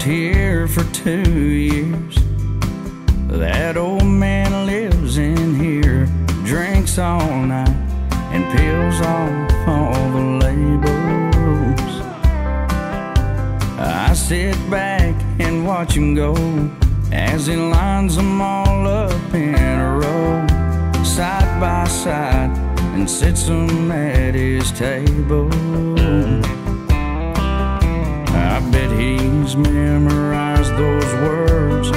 worked here for two years. That old man lives in here, drinks all night, and peels off all the labels. I sit back and watch him go as he lines them all up in a row, side by side, and sits them at his table. I bet memorized those words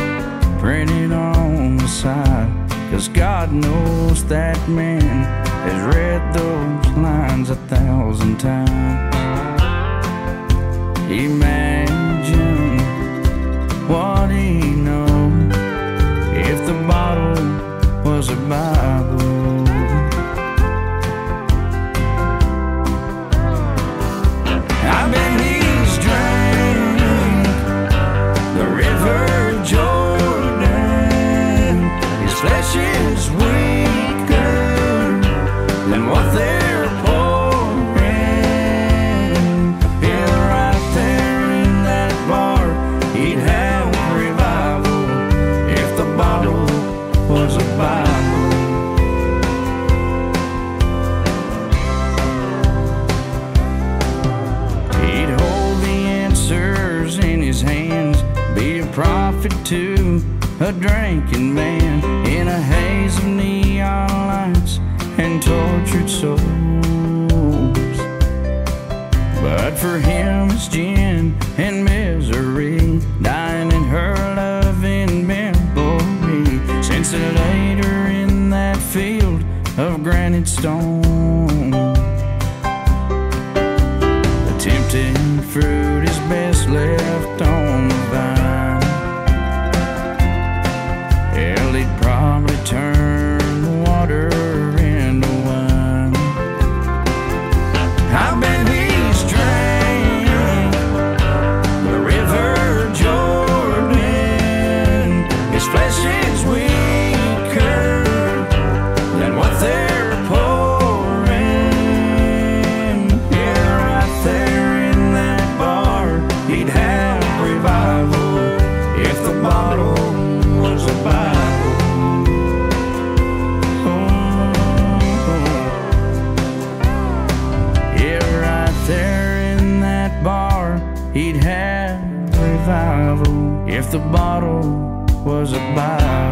printed on the side. Cause God knows that man has read those lines a thousand times. Imagine what he prophet to a drinking man in a haze of neon lights and tortured souls. But for him, it's gin and misery, dying in her loving memory. Since later in that field of granite stone. The tempting fruit is best left I have revival if the bottle was a Bible.